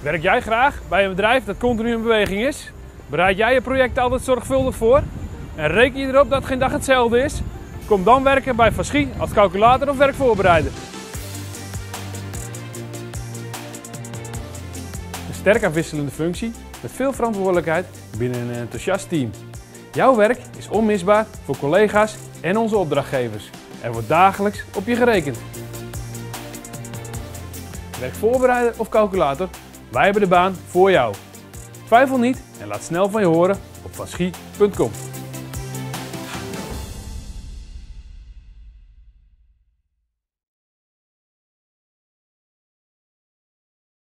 Werk jij graag bij een bedrijf dat continu in beweging is? Bereid jij je project altijd zorgvuldig voor? En reken je erop dat geen dag hetzelfde is? Kom dan werken bij Verschie als calculator of werkvoorbereider. Een sterk afwisselende functie met veel verantwoordelijkheid binnen een enthousiast team. Jouw werk is onmisbaar voor collega's en onze opdrachtgevers. Er wordt dagelijks op je gerekend. Werkvoorbereider of calculator, wij hebben de baan voor jou. Twijfel niet en laat snel van je horen op vanschie.com.